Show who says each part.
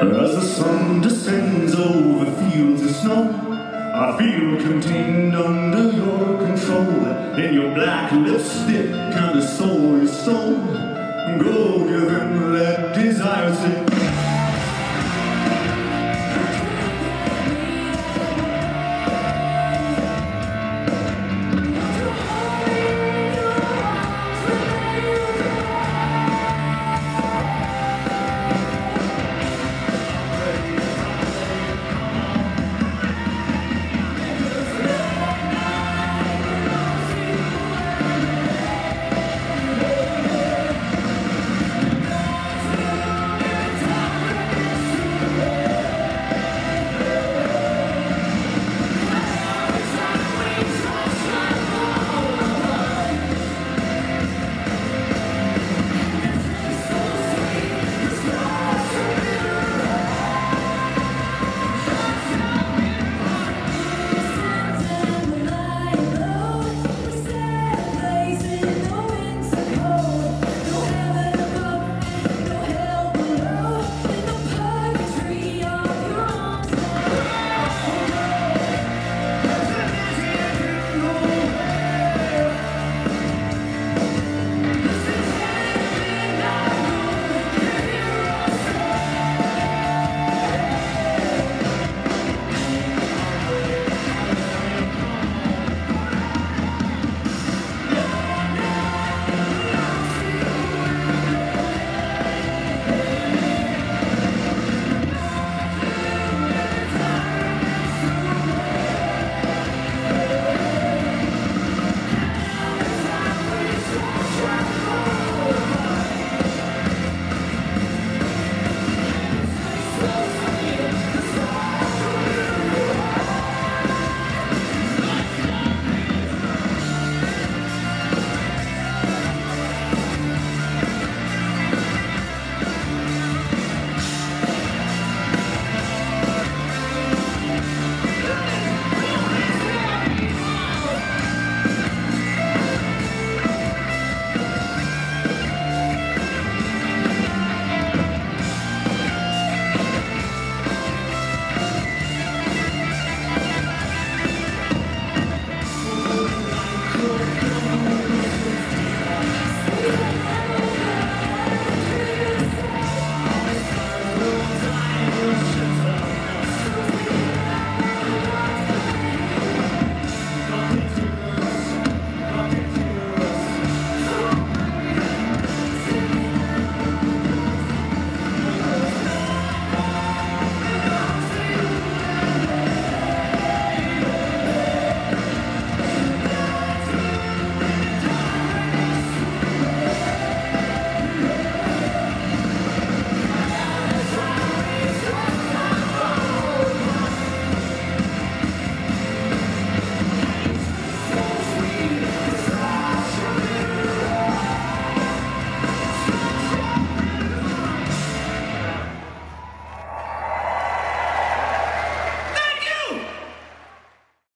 Speaker 1: As the sun descends over fields of snow, I feel contained under your control. In your black lipstick, kind of soul your soul. Go give him that desire,